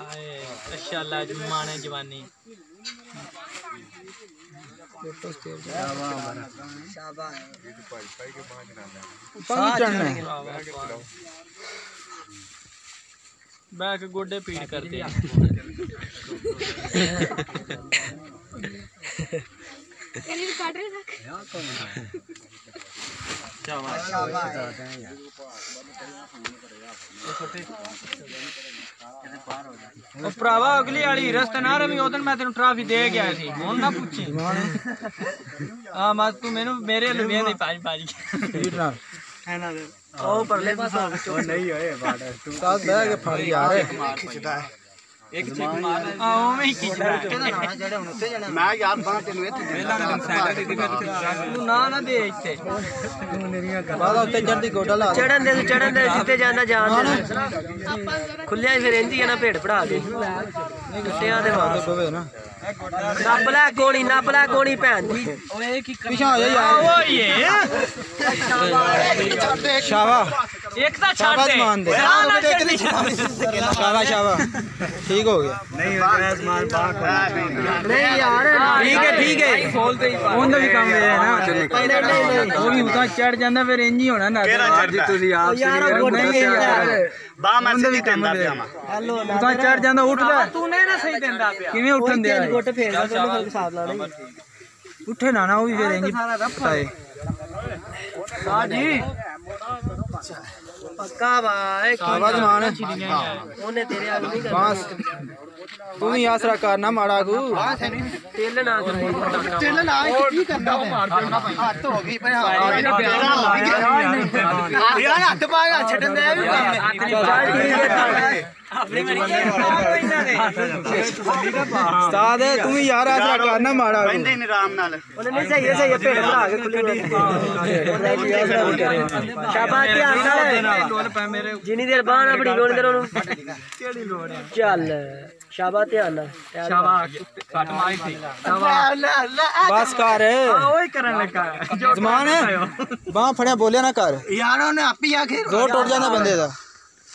अच्छा जवानी। बैक गोडे पीड़ करते हैं। ਉਹ ਭਰਾਵਾ ਅਗਲੀ ਵਾਲੀ ਰਸਤੇ ਨਾ ਰਵੀ ਉਦੋਂ ਮੈਂ ਤੈਨੂੰ ਟਰਾਫੀ ਦੇ ਗਿਆ ਸੀ ਹੁਣ ਨਾ ਪੁੱਛੀ ਆ ਮੈਂ ਤੂੰ ਮੈਨੂੰ ਮੇਰੇ ਲੁਵੇਂ ਦੇ ਪਾਜ ਪਾਜ ਲੀਡਰ ਉਹ ਪਰਲੇ ਪਾਸੇ ਤਾਂ ਬਹਿ ਕੇ ਫੜ ਯਾਰ ਇੱਕ ਚੀਕ ਮਾਰ ਆ ਉਵੇਂ ਹੀ ਖਿੱਚਦਾ ਕਿਹਦਾ ਨਾ ਜਿਹੜਾ ਹੁਣ ਉੱਤੇ ਜਾਣਾ। ਮੈਂ ਯਾਰ ਬਾਹਰ ਤੈਨੂੰ ਇੱਥੇ ਪਹਿਲਾਂ ਨਾ ਤੂੰ ਨਾ ਨਾ ਦੇ ਇੱਥੇ। ਤੂੰ ਮੇਰੀਆਂ ਬਾਹਰ ਉੱਤੇ ਜਲਦੀ ਗੋਡਾ ਲਾ ਚੜਨ ਦੇ ਚੜਨ ਦੇ ਜਿੱਤੇ ਜਾਣਾ ਜਾਣ ਦੇ। ਖੁੱਲਿਆ ਫਿਰ ਇੰਦੀ ਨਾ ਭੇੜ ਪੜਾ ਦੇ। ਗੁੱਟਿਆਂ ਦੇ ਵਾਂਗ। ਹੋਵੇ ਨਾ ਨੱਪ ਗੋਲੀ ਨੱਪ ਗੋਲੀ ਭੈਣ ਜੀ ਓਏ ਕੀ ਪਿਛਾ ਹੋ ਜਾ ਯਾਰ। ਓਏ। ਸ਼ਾਬਾਸ਼ ਦੇ ਮਾਨ ਦੇ। ਨਾ ਨਾ ਚੱਲੀ ਸ਼ਾਵਾ ਸ਼ਾਵਾ ਠੀਕ ਹੋ ਗਿਆ ਨਹੀਂ ਯਾਰ ਠੀਕ ਹੈ ਠੀਕ ਹੈ ਫੋਲ ਤੇ ਹੀ ਪਾ ਉਹਦਾ ਵੀ ਕੰਮ ਇਹ ਹੈ ਨਾ ਨਹੀਂ ਨਹੀਂ ਨਹੀਂ ਉਹ ਵੀ ਉਤਾਂ ਚੜ ਜਾਂਦਾ ਫਿਰ ਇੰਜ ਹੀ ਹੋਣਾ ਨਾ ਅੱਜ ਤੁਸੀਂ ਆਪ ਯਾਰ ਉਹ ਗੋਡੇ ਯਾਰ ਬਾਹ ਮੈਂ ਸਿੱਧੀ ਦਿੰਦਾ ਪਿਆ ਮੈਂ ਹੈਲੋ ਉਤਾਂ ਚੜ ਜਾਂਦਾ ਉੱਠਦਾ ਤੂੰ ਨੇ ਨਾ ਸਹੀ ਦਿੰਦਾ ਪਿਆ ਕਿਵੇਂ ਉੱਠਣ ਦਿਆ ਤਿੰਨ ਗੁੱਟ ਫੇਰਦਾ ਤੈਨੂੰ ਫਿਰ ਹਿਸਾਬ ਲਾ ਲਈ ਉੱਠੇ ਨਾ ਨਾ ਉਹ ਵੀ ਫਿਰ ਇੰਜ ਪਤਾਏ ਹਾਂ ਜੀ ਪੱਕਾ ਵਾ ਇਹ ਕੀ ਆਵਾਜ਼ ਮਾਨ ਉਹਨੇ ਤੇਰੇ ਆਲੂ ਨਹੀਂ ਕਰਨਾ। ਬਸ। ਤੂੰ ਵੀ ਆਸਰਾ ਕਰ ਨਾ ਮਾੜਾ ਕੋ। ਤੇਲ ਨਾ ਕਰੋ ਚੱਲ ਨਾ ਕੀ ਕਰਨਾ ਹੱਥ ਹੋ ਗਈ ਪਰ ਯਾਰ। ਹੱਥ ਪਾਇਆ ਛੱਡਣ ਦੇ ਵੀ ਉਸਤਾਦ ਤੂੰ ਵੀ ਯਾਰ ਆਸਰਾ ਕਰ ਨਾ ਮਾੜਾ ਕੋ ਪੈਂਦੇ ਨਹੀਂ ਆਰਾਮ ਨਾਲ ਉਹਨੇ ਨਹੀਂ ਸਹੀ ਹੈ ਸਹੀ ਹੈ ਭੇਡ ਪੜਾ ਕੇ ਖੁੱਲੀ ਸ਼ਾਬਾਸ਼ ਧਿਆਨ ਨਾਲ ਲੋਲ ਪੈ ਮੇਰੇ ਜਿੰਨੀ ਦੇਰ ਬਾਹ ਨਾ ਬੜੀ ਗੋਣ ਦਰ ਉਹਨੂੰ ਕਿਹੜੀ ਲੋੜ ਹੈ ਚੱਲ ਸ਼ਾਬਾਸ਼ ਧਿਆਨ ਨਾਲ ਸ਼ਾਬਾਸ਼ ਕੱਟ ਮਾਰੀ ਸੀ ਬਸ ਕਰ ਓਏ ਕਰਨ ਲੱਗਾ ਜ਼ਮਾਨ ਬਾਹ ਫੜਿਆ ਬੋਲਿਆ ਨਾ ਕਰ ਯਾਰ ਉਹਨੇ ਆਪੀ ਆ ਕੇ ਜ਼ੋਰ ਟੁੱਟ ਜਾਂਦਾ ਬੰਦੇ ਦਾ